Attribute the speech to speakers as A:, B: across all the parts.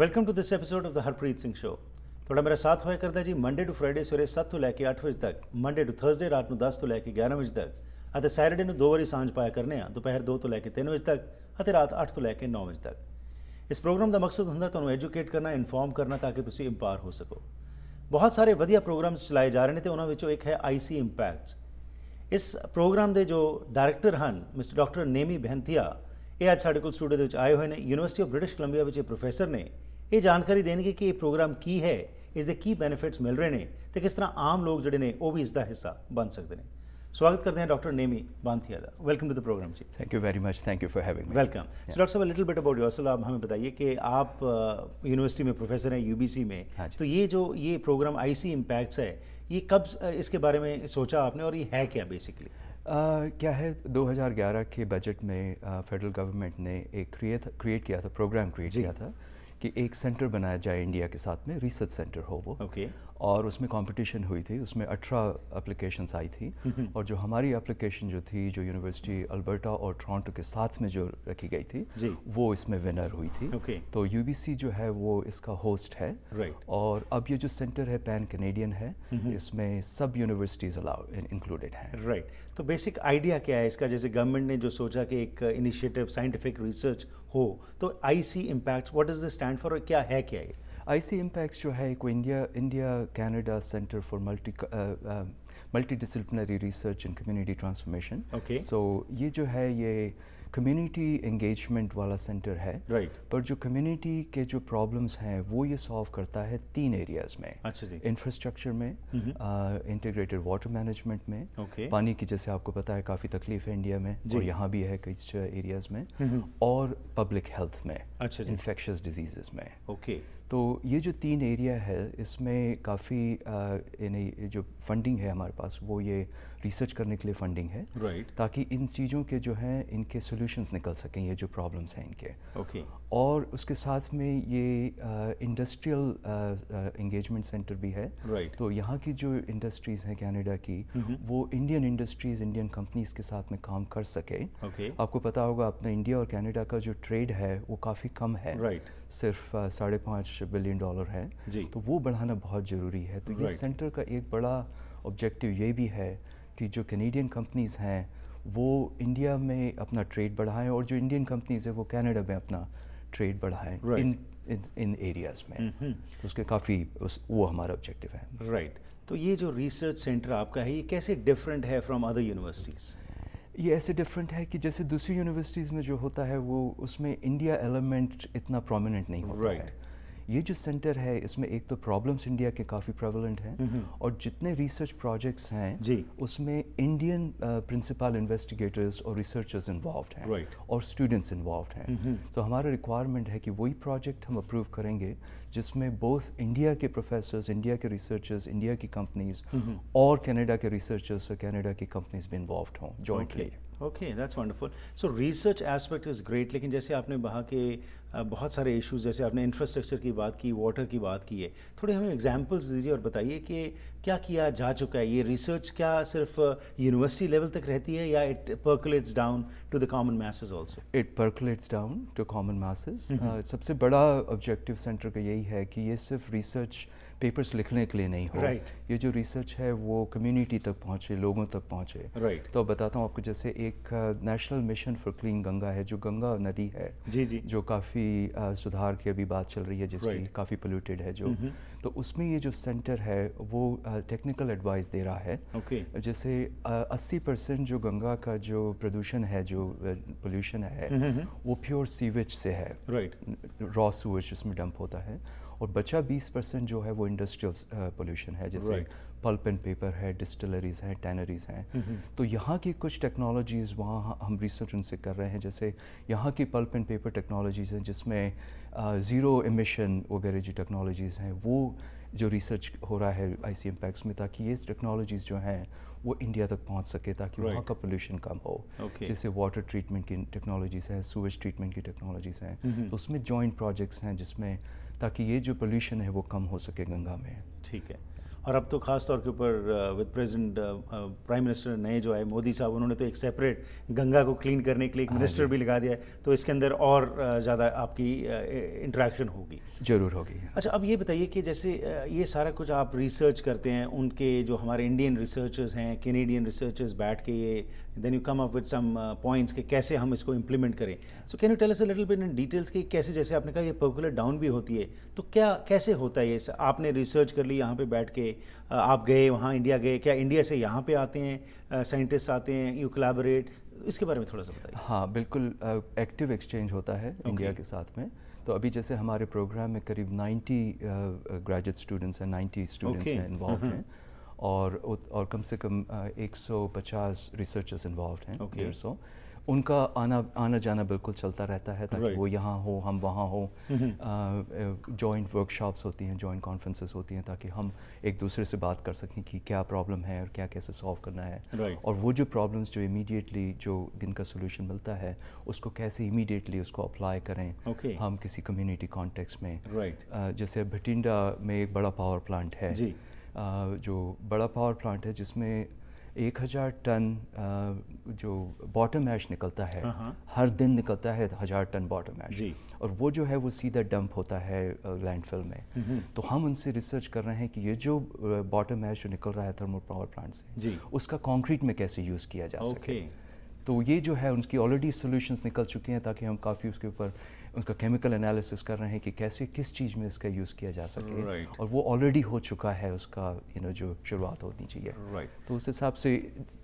A: Welcome to this episode of the Harpreet Singh show थोड़ा मेरा साथ होया करता जी मंडे टू फ्राइडे सवेरे सत्त तो लैके अठ बजे तक मंडे टू थर्सडे रात को दस तो लैके ग्यारह बजे तक। ਅਤੇ ਸੈਟਰਡੇ ਨੂੰ ਦੋ ਵਾਰੀ ਸਾਂਝ ਪਾਇਆ ਕਰਨੇ ਆ, ਦੁਪਹਿਰ 2 ਤੋਂ ਲੈ ਕੇ 3 ਵਜੇ ਤੱਕ ਅਤੇ ਰਾਤ 8 ਤੋਂ ਲੈ ਕੇ 9 ਵਜੇ ਤੱਕ। ਇਸ ਪ੍ਰੋਗਰਾਮ ਦਾ ਮਕਸਦ ਹੁੰਦਾ ਤੁਹਾਨੂੰ ਐਜੂਕੇਟ ਕਰਨਾ ਇਨਫੋਰਮ ਕਰਨਾ ਤਾਂ ਕਿ ਤੁਸੀਂ ਇੰਪਾਰ ਹੋ ਸਕੋ। ਬਹੁਤ ਸਾਰੇ ਵਧੀਆ ਪ੍ਰੋਗਰਾਮਸ ਚਲਾਏ ਜਾ ਰਹੇ ਨੇ ਤੇ ਉਹਨਾਂ ਵਿੱਚੋਂ ਇੱਕ ਹੈ ਆਈਸੀ ਇੰਪੈਕਟਸ ਇਸ ਪ੍ਰੋਗਰਾਮ ਦੇ ਜੋ ਡਾਇਰੈਕਟਰ ਹਨ, ਮਿਸਟਰ ਡਾਕਟਰ ਨੇਮੀ ਬਹਿੰਤੀਆ, ਇਹ ਅੱਜ ਸਾਡੇ ਕੋਲ ਸਟੂਡੀਓ ਦੇ ਵਿੱਚ ਆਏ ਹੋਏ ਨੇ। ਯੂਨੀਵਰਸਿਟੀ ਆਫ ਬ੍ਰਿਟਿਸ਼ ਕੋਲੰਬੀਆ ਵਿੱਚ ਇਹ ਪ੍ਰੋਫੈਸਰ ਨੇ। ਇਹ ਜਾਣਕਾਰੀ ਦੇਣਗੇ ਕਿ ਇਹ ਪ੍ਰੋਗਰਾਮ ਕੀ ਹੈ, ਇਸ ਦੇ ਕੀ ਬੈਨੀਫਿਟਸ ਮਿਲ ਰਹੇ ਨੇ ਤੇ ਕਿਸ ਤਰ੍ਹਾਂ ਆਮ ਲੋਕ ਜਿਹੜੇ ਨੇ ਉਹ ਵੀ ਇਸ ਦਾ ਹਿੱਸਾ ਬਣ ਸਕਦੇ ਨੇ। स्वागत करते हैं डॉक्टर नेमी बांथिया का वेलकम टू द प्रोग्राम जी
B: you very much. Thank you for having me.
A: Welcome so doctor साहब लिटिल बिट अबाउट योरसेल्फ आप हमें बताइए कि आप यूनिवर्सिटी में प्रोफेसर हैं यूबीसी में।
B: हाँ।
A: तो ये जो ये प्रोग्राम आईसी इम्पैक्ट्स है ये कब इसके बारे में सोचा आपने और ये है क्या बेसिकली
B: Uh, क्या है? 2011 के बजट में फेडरल uh, गवर्नमेंट ने एक क्रिएट क्रिएट किया था प्रोग्राम क्रिएट किया था कि एक सेंटर बनाया जाए इंडिया के साथ में रिसर्च सेंटर हो वो।
A: ओके
B: और उसमें कंपटीशन हुई थी उसमें 18 एप्लीकेशंस आई थी और जो हमारी एप्लीकेशन जो थी जो यूनिवर्सिटी अल्बर्टा और टोरंटो के साथ में जो रखी गई थी
A: जी।
B: वो इसमें विनर हुई थी
A: Okay.
B: तो यूबीसी जो है वो इसका होस्ट है
A: Right.
B: और अब ये जो सेंटर है पैन कैनेडियन है इसमें सब यूनिवर्सिटीज़ अलाउ इंक्लूडेड हैं
A: राइट right. तो बेसिक आइडिया क्या है इसका जैसे गवर्नमेंट ने जो सोचा कि एक इनिशिएटिव साइंटिफिक रिसर्च हो तो IC impacts what is the stand for क्या है क्या ये
B: आईसी इम्पैक्ट्स जो है को India India Canada centre for multi multi disciplinary research and community transformation
A: Okay.
B: So ये जो है ये कम्युनिटी एंगेजमेंट वाला सेंटर है
A: Right.
B: पर जो कम्युनिटी के जो प्रॉब्लम्स हैं वो ये सॉल्व करता है तीन एरियाज़ में
A: अच्छा जी
B: इंफ्रास्ट्रक्चर में इंटीग्रेटेड वाटर मैनेजमेंट में
A: Okay.
B: पानी की जैसे आपको पता है काफ़ी तकलीफ़ है इंडिया में
A: जी।
B: और यहाँ भी है कई एरियाज़ में और पब्लिक हेल्थ में
A: अच्छा।
B: इन्फेक्शस डिज़ीज़ में
A: ओके
B: तो ये जो तीन एरिया है इसमें काफ़ी यानी जो फंडिंग है हमारे पास वो ये रिसर्च करने के लिए फंडिंग है
A: राइट
B: ताकि इन चीज़ों के जो हैं इनके सॉल्यूशंस निकल सकें ये जो प्रॉब्लम्स हैं इनके
A: ओके
B: और उसके साथ में ये इंडस्ट्रियल इंगेजमेंट सेंटर भी है
A: Right.
B: तो यहाँ की जो इंडस्ट्रीज़ हैं कैनेडा की mm -hmm. वो इंडियन इंडस्ट्रीज़ इंडियन कंपनीज़ के साथ में काम कर सके
A: Okay.
B: आपको पता होगा अपना इंडिया और कैनेडा का जो ट्रेड है वो काफ़ी कम है
A: Right.
B: सिर्फ़ साढ़े पाँच बिलियन डॉलर है। तो वो बढ़ाना बहुत ज़रूरी है। तो ये सेंटर का एक बड़ा ऑब्जेक्टिव ये भी है कि जो कैनेडियन कंपनीज़ हैं वो इंडिया में अपना ट्रेड बढ़ाएँ और जो इंडियन कंपनीज़ है वो कनाडा में अपना ट्रेड बढ़ाएँ
A: Right.
B: इन इन इन एरियाज़ में। तो उसके काफ़ी उस वो हमारा ऑब्जेक्टिव है।
A: Right right. तो ये जो रिसर्च सेंटर आपका है ये कैसे डिफरेंट है फ्रॉम अदर यूनिवर्सिटीज़
B: ये ऐसे डिफरेंट है कि जैसे दूसरी यूनिवर्सिटीज़ में जो होता है वो उसमें इंडिया एलिमेंट इतना प्रोमिनेंट नहीं होता
A: Right.
B: है ये जो सेंटर है इसमें एक तो प्रॉब्लम्स इंडिया के काफ़ी प्रेवलेंट हैं और जितने रिसर्च प्रोजेक्ट्स हैं
A: जी।
B: उसमें इंडियन प्रिंसिपल इन्वेस्टिगेटर्स और रिसर्चर्स इन्वॉल्व हैं
A: Right.
B: और स्टूडेंट्स इन्वॉल्व हैं। तो हमारा रिक्वायरमेंट है कि वही प्रोजेक्ट हम अप्रूव करेंगे जिसमें बोथ इंडिया के प्रोफेसर्स इंडिया के रिसर्चर्स इंडिया की कंपनीज़ और कनाडा के रिसर्चर्स और कनाडा की कंपनीज़ भी इन्वॉल्व हों jointly
A: okay that's wonderful so research aspect is great लेकिन जैसे आपने वहाँ के बहुत सारे इश्यूज़ जैसे आपने इंफ्रास्ट्रक्चर की बात की वाटर की बात की है थोड़े हमें एग्जांपल्स दीजिए और बताइए कि क्या किया जा चुका है? ये रिसर्च क्या सिर्फ़ यूनिवर्सिटी लेवल तक रहती है या it percolates down to the common message also
B: it percolates down to common Uh, सबसे बड़ा ऑब्जेक्टिव सेंटर का यही है कि ये सिर्फ़ रिसर्च पेपर्स लिखने के लिए नहीं हो
A: Right.
B: ये जो रिसर्च है वो कम्युनिटी तक पहुँचे लोगों तक पहुँचे
A: Right.
B: तो बताता हूँ आपको जैसे एक national mission for clean Ganga है जो गंगा नदी है
A: जी, जी।
B: जो काफ़ी सुधार की अभी बात चल रही है जिसकी
A: Right.
B: काफ़ी पोल्यूटेड है जो तो उसमें ये जो सेंटर है वो टेक्निकल एडवाइस दे रहा है
A: Okay.
B: जैसे अस्सी परसेंट जो गंगा का जो प्रदूषण है जो पोल्यूशन है वो प्योर सीवेज से है
A: राइट
B: रॉ सूवेज जिसमें डंप होता है और बचा 20 परसेंट जो है वो इंडस्ट्रियल पोल्यूशन है जैसे
A: Right.
B: पल्प एंड पेपर है डिस्टिलरीज हैं टैनरीज हैं तो यहाँ की कुछ टेक्नोलॉजीज़ वहाँ हम रिसर्च उनसे कर रहे हैं जैसे यहाँ की पल्प एंड पेपर टेक्नोलॉजीज़ हैं जिसमें ज़ीरो एमिशन वगैरह जो टेक्नोलॉजीज़ हैं वो जो रिसर्च हो रहा है आई सी में ताकि ये टेक्नोलॉजीज़ जो हैं वो इंडिया तक पहुँच सके ताकि right. वहाँ का पोल्यूशन कम हो okay. जैसे वाटर ट्रीटमेंट की टेक्नोलॉजीज़ हैं सूवेज ट्रीटमेंट की टेक्नोलॉजीज़ हैं mm-hmm. तो उसमें जॉइंट प्रोजेक्ट्स हैं जिसमें ताकि ये जो पोल्यूशन है वो कम हो सके गंगा में।
A: ठीक है। और अब तो ख़ास तौर के ऊपर विद प्रेजेंट प्राइम मिनिस्टर नए जो है मोदी साहब उन्होंने तो एक सेपरेट गंगा को क्लीन करने के लिए एक मिनिस्टर हाँ भी लगा दिया है। तो इसके अंदर और ज़्यादा आपकी इंटरेक्शन होगी।
B: ज़रूर होगी।
A: अच्छा अब ये बताइए कि जैसे ये सारा कुछ आप रिसर्च करते हैं उनके जो हमारे इंडियन रिसर्चर्स हैं कैनेडियन रिसर्चर्स बैठ के ये then you come up with some points कि कैसे हम इसको इम्प्लीमेंट करें। So can you tell us a little bit in details कि कैसे जैसे आपने कहा ये पर्कुलर डाउन भी होती है तो क्या कैसे होता है ये? आपने रिसर्च कर ली यहाँ पे बैठ के आप गए वहाँ इंडिया गए क्या इंडिया से यहाँ पे आते हैं साइंटिस्ट आते हैं यू कोलैबोरेट इसके बारे में थोड़ा सा बताइए।
B: हाँ बिल्कुल एक्टिव एक्सचेंज होता है okay. इंडिया के साथ में। तो अभी जैसे हमारे प्रोग्राम में करीब 90 ग्रेजुएट स्टूडेंट्स हैं 90 स्टूडेंट्स हैं इन्वॉल्व हैं। और और कम से कम 150 रिसर्चर्स इन्वॉल्व हैं डेढ़ सौ उनका आना आना जाना बिल्कुल चलता रहता है ताकि right. वो यहाँ हो हम वहाँ हो जॉइंट वर्कशॉप्स होती हैं जॉइंट कॉन्फ्रेंसेस होती हैं ताकि हम एक दूसरे से बात कर सकें कि क्या प्रॉब्लम है और क्या कैसे सॉल्व करना है
A: right.
B: और वो जो प्रॉब्लम्स जो इमीडिएटली जो जिनका सोल्यूशन मिलता है उसको कैसे इमीडिएटली उसको अप्लाई करें
A: okay.
B: हम किसी कम्यूनिटी कॉन्टेक्स में
A: right.
B: जैसे भटिंडा में एक बड़ा पावर प्लांट है
A: जी.
B: जो बड़ा पावर प्लांट है जिसमें एक हज़ार टन जो बॉटम ऐश निकलता है
A: हाँ, हाँ।
B: हर दिन निकलता है हज़ार टन बॉटम ऐश और वो जो है वो सीधा डंप होता है लैंडफिल में। तो हम उनसे रिसर्च कर रहे हैं कि ये जो बॉटम ऐश जो निकल रहा है थर्मल पावर प्लांट से। उसका कंक्रीट में कैसे यूज़ किया जा
A: सके।
B: तो ये जो है उनकी ऑलरेडी सोल्यूशंस निकल चुके हैं ताकि हम काफ़ी उसके ऊपर उसका केमिकल एनालिसिस कर रहे हैं कि कैसे किस चीज़ में इसका यूज़ किया जा सके
A: right.
B: और वो ऑलरेडी हो चुका है उसका यू you नो know, जो शुरुआत होनी चाहिए
A: right.
B: तो उस हिसाब से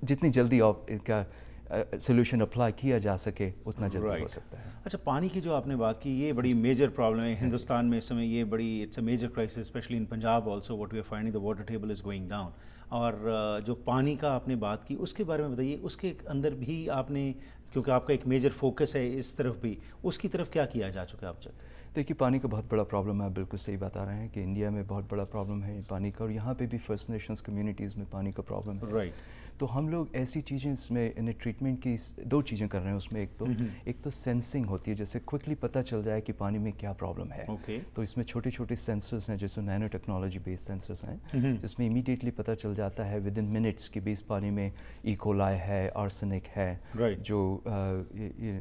B: जितनी जल्दी आप इनका सोल्यूशन अप्लाई किया जा सके उतना जल्दी right. हो सकता है।
A: अच्छा पानी की जो आपने बात की ये बड़ी मेजर प्रॉब्लम है। हिंदुस्तान में इस समय ये बड़ी it's a major crisis specially in Punjab also what we are finding the water table is going down और जो पानी का आपने बात की उसके बारे में बताइए उसके अंदर भी आपने क्योंकि आपका एक मेजर फोकस है इस तरफ़ भी उसकी तरफ़ क्या किया जा चुका है अब तक?
B: देखिए पानी का बहुत बड़ा प्रॉब्लम है बिल्कुल सही बता रहे हैं कि इंडिया में बहुत बड़ा प्रॉब्लम है पानी का और यहाँ पे भी फ़र्स्ट नेशंस कम्युनिटीज़ में पानी का प्रॉब्लम है।
A: राइट
B: तो हम लोग ऐसी चीज़ें इसमें इन्हें ट्रीटमेंट की दो चीज़ें कर रहे हैं उसमें। एक तो एक तो सेंसिंग होती है जैसे क्विकली पता चल जाए कि पानी में क्या प्रॉब्लम है।
A: okay.
B: तो इसमें छोटे छोटे सेंसर्स हैं जैसे नैनो टेक्नोलॉजी बेस्ड सेंसर्स हैं जिसमें इमीडिएटली पता चल जाता है विद इन मिनट्स की बेस पानी में इकोलाई है आर्सेनिक है
A: right.
B: जो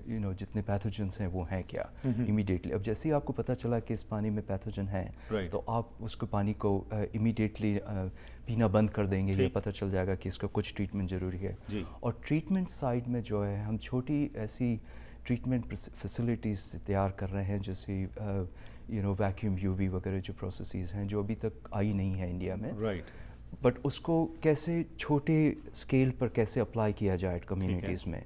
B: यू नो जितने पैथोजन्स हैं वो हैं क्या इमीडिएटली अब जैसे ही आपको पता चला कि इस पानी में पैथोजन है
A: right.
B: तो आप उसको पानी को इमीडिएटली पीना बंद कर देंगे। ये पता चल जाएगा कि इसका कुछ ट्रीटमेंट ज़रूरी है।
A: जी।
B: और ट्रीटमेंट साइड में जो है हम छोटी ऐसी ट्रीटमेंट फैसिलिटीज़ तैयार कर रहे हैं जैसे यू नो वैक्यूम यूवी वगैरह जो प्रोसेस हैं जो अभी तक आई नहीं है इंडिया में।
A: Right right.
B: बट उसको कैसे छोटे स्केल पर कैसे अप्लाई किया जाए कम्युनिटीज़ में?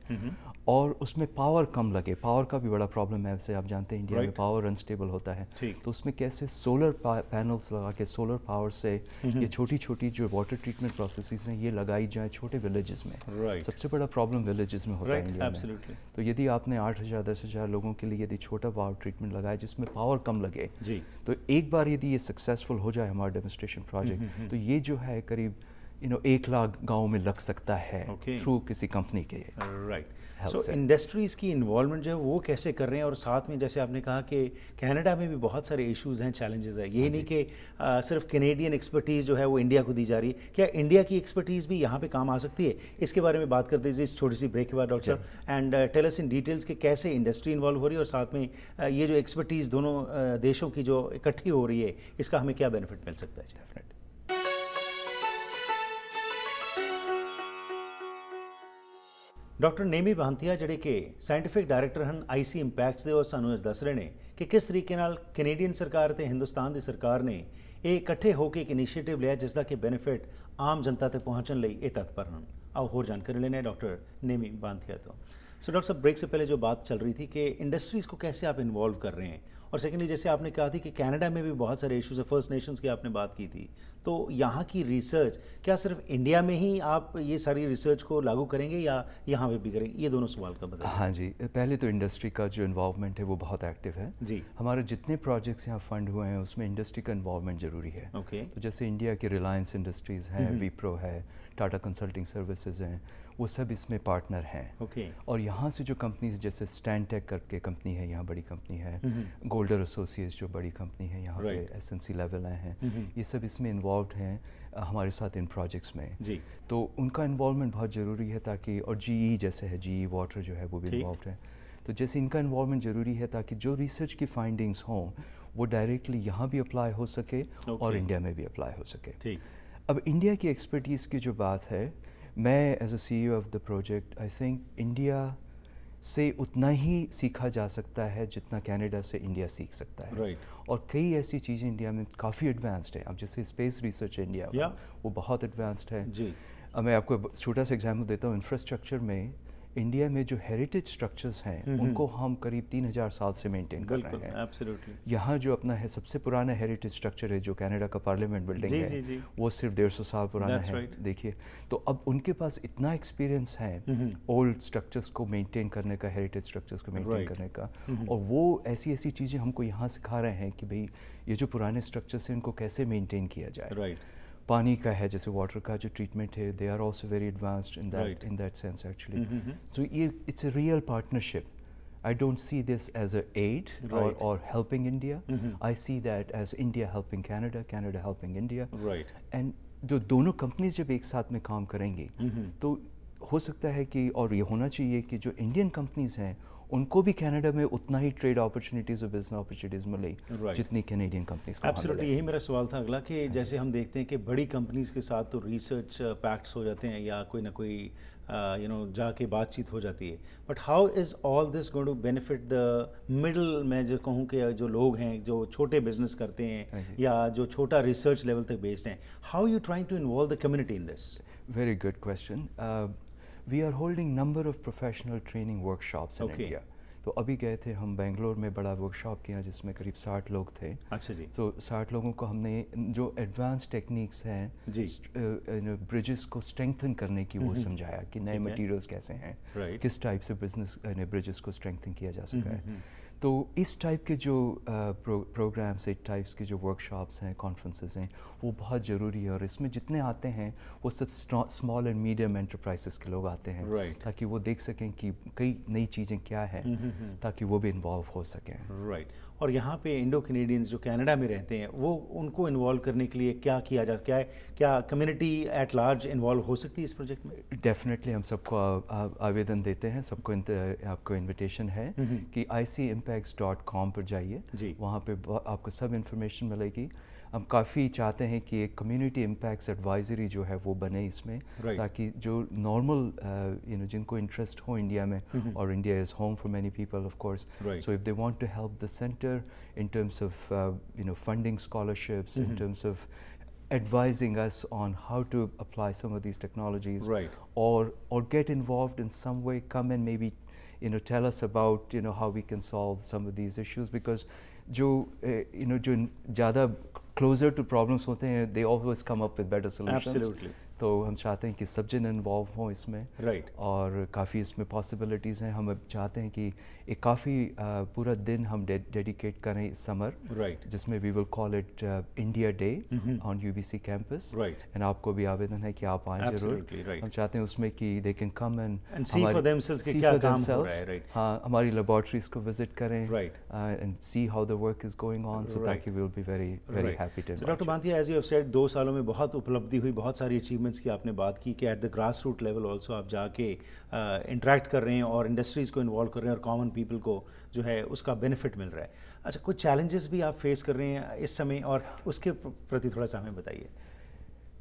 B: और उसमें पावर कम लगे। पावर का भी बड़ा प्रॉब्लम है वैसे आप जानते हैं इंडिया
A: right.
B: में पावर अनस्टेबल होता है। तो उसमें कैसे सोलर पैनल्स लगा के सोलर पावर से ये छोटी छोटी जो वाटर ट्रीटमेंट प्रोसेस हैं ये लगाई जाए छोटे विलेजेस में।
A: Right.
B: सबसे बड़ा प्रॉब्लम विलेजेस में होता
A: right.
B: है इंडिया में तो यदि आपने आठ हज़ार दस हज़ार लोगों के लिए यदि छोटा पावर ट्रीटमेंट लगाए जिसमें पावर कम लगे
A: जी।
B: तो एक बार यदि ये सक्सेसफुल हो जाए हमारा डेमोस्ट्रेशन प्रोजेक्ट तो ये जो है करीब यू नो एक लाख गाँव में लग सकता है थ्रू किसी कंपनी के
A: राइट सो इंडस्ट्रीज़ की इन्वॉल्वमेंट जो है वो कैसे कर रहे हैं? और साथ में जैसे आपने कहा कि कनाडा में भी बहुत सारे इश्यूज़ हैं चैलेंजेस है। ये नहीं कि सिर्फ़ कैनेडियन एक्सपर्टीज़ जो है वो इंडिया को दी जा रही है। क्या इंडिया की एक्सपर्टीज़ भी यहाँ पे काम आ सकती है? इसके बारे में बात कर दीजिए इस छोटी सी ब्रेक के बाद डॉक्टर साहब एंड टेलस इन डिटेल्स के कैसे इंडस्ट्री इन्वॉल्व हो रही है? और साथ में ये जो एक्सपर्टीज़ दोनों देशों की जो इकट्ठी हो रही है इसका हमें क्या बेनिफिट मिल सकता है?
B: डेफिनेट
A: ਡਾਕਟਰ ਨੇਮੀ ਬਾਂਤੀਆ ਜਿਹੜੇ ਕਿ ਸਾਇੰਟਿਫਿਕ ਡਾਇਰੈਕਟਰ ਹਨ ਆਈਸੀ ਇੰਪੈਕਟਸ ਦੇ ਉਹ ਸਾਨੂੰ ਅੱਜ ਦੱਸ ਰਹੇ ਨੇ ਕਿ ਕਿਸ ਤਰੀਕੇ ਨਾਲ ਕੈਨੇਡੀਅਨ ਸਰਕਾਰ ਤੇ ਹਿੰਦੁਸਤਾਨ ਦੀ ਸਰਕਾਰ ਨੇ ਇਹ ਇਕੱਠੇ ਹੋ ਕੇ ਇੱਕ ਇਨੀਸ਼ੀਏਟਿਵ ਲਿਆ ਜਿਸ ਦਾ ਕਿ ਬੈਨੀਫਿਟ ਆਮ ਜਨਤਾ ਤੱਕ ਪਹੁੰਚਣ ਲਈ ਇਹ ਤਤਪਰ ਹਨ आओ और जानकारी लेने डॉक्टर नेमी बांथिया तो सो डॉक्टर साहब ब्रेक से पहले जो बात चल रही थी कि इंडस्ट्रीज़ को कैसे आप इन्वॉल्व कर रहे हैं और सेकेंडली जैसे आपने कहा थी कि कनाडा में भी बहुत सारे इश्यूज है फर्स्ट नेशंस की आपने बात की थी तो यहाँ की रिसर्च क्या सिर्फ़ इंडिया में ही आप ये सारी रिसर्च को लागू करेंगे या यहाँ पे भी करेंगे? ये दोनों सवाल का बताइए।
B: हाँ जी पहले तो इंडस्ट्री का जो इन्वॉल्वमेंट है वो बहुत एक्टिव है।
A: जी।
B: हमारे जितने प्रोजेक्ट्स यहाँ फंड हुए हैं उसमें इंडस्ट्री का इन्वॉल्वमेंट ज़रूरी है।
A: ओके
B: तो जैसे इंडिया की रिलायंस इंडस्ट्रीज़ हैं विप्रो है टाटा कंसल्टिंग सर्विसेज़ हैं वो सब इसमें पार्टनर हैं।
A: Okay okay.
B: और यहाँ से जो कंपनीज़ जैसे स्टैंड टेक करके कंपनी है यहाँ बड़ी कंपनी है। गोल्डर एसोसिएट्स जो बड़ी कंपनी है यहाँ पे
A: Right.
B: S N C level आए हैं। ये सब इसमें इन्वॉल्व हैं हमारे साथ इन प्रोजेक्ट्स में।
A: जी।
B: तो उनका इन्वॉलमेंट बहुत ज़रूरी है ताकि और जीई जैसे है जी वाटर जो है वो भी इन्वॉल्व है। तो जैसे इनका इन्वॉलमेंट ज़रूरी है ताकि जो रिसर्च की फाइंडिंग्स हों वो डायरेक्टली यहाँ भी अप्लाई हो सके
A: okay.
B: और इंडिया में भी अप्लाई हो सके।
A: ठीक।
B: अब इंडिया की एक्सपर्टीज़ की जो बात है मैं as a C of the project I think India से उतना ही सीखा जा सकता है जितना कनाडा से इंडिया सीख सकता है।
A: Right.
B: और कई ऐसी चीज़ें इंडिया में काफ़ी एडवांस्ड है। अब जैसे स्पेस रिसर्च इंडिया
A: Yeah.
B: वो बहुत एडवांस्ड है।
A: जी।
B: अब मैं आपको छोटा सा एग्ज़ाम्पल देता हूँ। इंफ्रास्ट्रक्चर में इंडिया में जो हेरिटेज स्ट्रक्चर्स हैं उनको हम करीब तीन हज़ार साल से मेंटेन कर रहे हैं।
A: एब्सोल्युटली
B: यहाँ जो अपना है सबसे पुराना हेरिटेज स्ट्रक्चर है जो कनाडा का पार्लियामेंट बिल्डिंग
A: जी,
B: है
A: जी, जी।
B: वो सिर्फ़ डेढ़ सौ साल पुराना
A: That's
B: है
A: right.
B: देखिए। तो अब उनके पास इतना एक्सपीरियंस है ओल्ड स्ट्रक्चर्स को मेंटेन करने का हेरिटेज स्ट्रक्चर्स को मेंटेन
A: Right.
B: करने का। और वो ऐसी ऐसी चीज़ें हमको यहाँ सिखा रहे हैं कि भाई ये जो पुराने स्ट्रक्चर्स हैं इनको कैसे मेंटेन किया जाए।
A: राइट
B: पानी का है जैसे वाटर का जो ट्रीटमेंट है they are also very advanced
A: in
B: that in that sense actually so ये it's a real partnership I don't see this as a aid or,
A: Right.
B: or helping India. I see that as India helping Canada, Canada helping India. जो दोनों companies जब एक साथ में काम करेंगी तो हो सकता है कि और ये होना चाहिए कि जो इंडियन कंपनीज़ हैं उनको भी कनाडा में उतना ही ट्रेड अपॉर्चुनिटीज़ और बिज़नेस अपॉर्चुनिटीज़ मिले
A: Right.
B: जितनी कैनेडियन कंपनीज़ को
A: एब्सोल्युटली। यही मेरा सवाल था अगला कि जैसे हम देखते हैं कि बड़ी कंपनीज़ के साथ तो रिसर्च पैक्ट्स हो जाते हैं या कोई ना कोई यू नो जाके बातचीत हो जाती है but how is all this going to benefit the middle मैं जो कहूँ कि जो लोग हैं जो छोटे बिज़नेस करते
B: हाँ
A: हैं या जो छोटा रिसर्च लेवल तक बेस्ड हैं how you trying to involve the community in this
B: very good question. We are holding number of professional training workshops in
A: Okay.
B: India. तो अभी गए थे हम बेंगलोर में बड़ा वर्कशॉप किया जिसमें करीब 60 लोग थे
A: अच्छा जी
B: तो 60 लोगों को हमने जो एडवांस टेक्निक्स हैं
A: जी।
B: ब्रिजेस को स्ट्रेंथन करने की वो समझाया कि नए मटेरियल्स कैसे हैं
A: Right.
B: किस टाइप से बिज़नेस ब्रिजेस को स्ट्रेंथन किया जा सकता है तो इस टाइप के जो प्रोग्राम्स इस टाइप्स के जो वर्कशॉप्स हैं कॉन्फ्रेंसेस हैं वो बहुत ज़रूरी है और इसमें जितने आते हैं वो सब स्मॉल एंड मीडियम एंटरप्राइजेस के लोग आते हैं।
A: Right.
B: ताकि वो देख सकें कि कई नई चीज़ें क्या हैं ताकि वो भी इन्वॉल्व हो सकें।
A: राइट और यहाँ पे इंडो कैनेडियंस जो कनाडा में रहते हैं वो उनको इन्वॉल्व करने के लिए क्या किया जा क्या है क्या कम्युनिटी एट लार्ज इन्वॉल्व हो सकती है इस प्रोजेक्ट में?
B: डेफिनेटली हम सबको आवेदन देते हैं सबको आपको इनविटेशन है कि icimpacts.com पर जाइए।
A: जी।
B: वहाँ पर आपको सब इन्फॉर्मेशन मिलेगी। हम काफ़ी चाहते हैं कि एक कम्युनिटी इम्पैक्ट्स एडवाइजरी जो है वो बने इसमें
A: Right.
B: ताकि जो नॉर्मल यू नो जिनको इंटरेस्ट हो इंडिया में और India is home for many people of course
A: Right.
B: so if they want to help the center in terms of uh, you know funding scholarships in terms of advising us on how to apply some of these technologies
A: Right.
B: or or get involved in some way come and maybe you know tell us about you know how we can solve some of these issues because जो you know जो ज़्यादा closer to problems होते हैं they always come up with better
A: solution
B: तो हम चाहते हैं कि सब जन इन्वॉल्व हों इसमें राइट
A: Right.
B: और काफ़ी इसमें पॉसिबिलिटीज़ हैं हम चाहते हैं कि एक काफ़ी पूरा दिन हम डेडिकेट करें इस समर राइट
A: Right.
B: जिसमें we will call it India day on UBC campus
A: Right.
B: And आपको भी आवेदन है कि आप आएँ ज़रूर
A: right.
B: हम चाहते हैं उसमें कि दे कैन कम एंड
A: हो
B: हमारी लेबॉर्ट्रीज को विज़िट करें
A: Right.
B: And see how the work is going on
A: so.
B: ताकि we will be very very happy to
A: doctor Banthia as you said दो सालों में बहुत उपलब्धि हुई बहुत सारी अचीवमेंट्स की आपने बात की कि at the grass root level also आप जाके इंटरेक्ट कर रहे हैं और इंडस्ट्रीज़ को इन्वॉल्व कर रहे हैं और कॉमन पीपल को जो है उसका बेनिफिट मिल रहा है। अच्छा कुछ चैलेंजेस भी आप फेस कर रहे हैं इस समय और उसके प्रति थोड़ा सा हमें बताइए।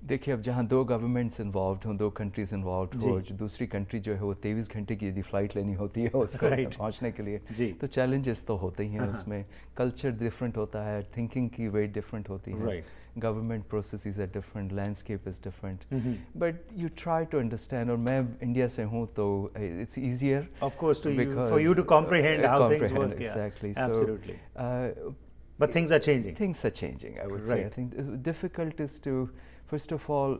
B: देखिए अब जहाँ दो गवर्नमेंट्स इन्वॉल्व हों दो कंट्रीज़ इन्वॉल्व हो जो दूसरी कंट्री जो है वो तेईस घंटे की यदि फ़्लाइट लेनी होती है उसको right. पहुँचने के लिए. तो चैलेंजेस तो होते ही हैं हाँ। उसमें। कल्चर डिफरेंट होता है थिंकिंग की वे डिफरेंट होती है। Government process are different landscape is different but you try to understand और मैं इंडिया से हूँ तो
A: it's
B: easier
A: exactly But things are changing.
B: Things are changing, I would right. say. I think difficult is to first of all,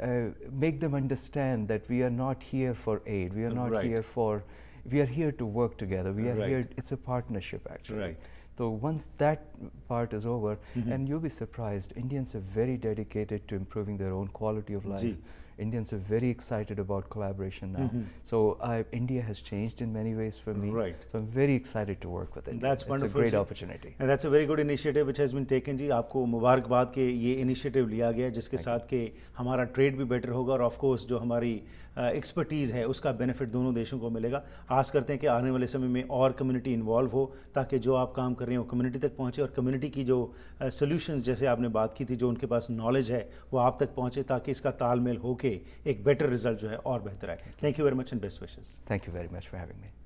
B: uh, make them understand that we are not here for aid. We are not right. here for, we are here to work together. We are right. here, it's a partnership actually.
A: Right.
B: So once that part is over, mm -hmm. and you'll be surprised, Indians are very dedicated to improving their own quality of life. Gee. Indians are very excited about collaboration now. Mm -hmm. So uh, India has changed in many ways for me.
A: Right.
B: So I'm very excited to work with it.
A: That's wonderful.
B: It's a great opportunity.
A: And that's a very good initiative which has been taken जी आपको मुबारकबाद के ये initiative लिया गया जिसके साथ के हमारा ट्रेड भी बेटर होगा और ऑफ़ कोर्स जो हमारी एक्सपर्टीज़ uh, है उसका बेनिफिट दोनों देशों को मिलेगा आस करते हैं कि आने वाले समय में और कम्युनिटी इन्वॉल्व हो ताकि जो आप काम कर रहे हो कम्युनिटी तक पहुँचे और कम्युनिटी की जो सोल्यूशन uh, जैसे आपने बात की थी जो उनके पास नॉलेज है वो आप तक पहुँचे ताकि इसका तालमेल हो एक बेटर रिज़ल्ट जो है और बेहतर आए thank you very much and best wishes
B: thank you very much for having me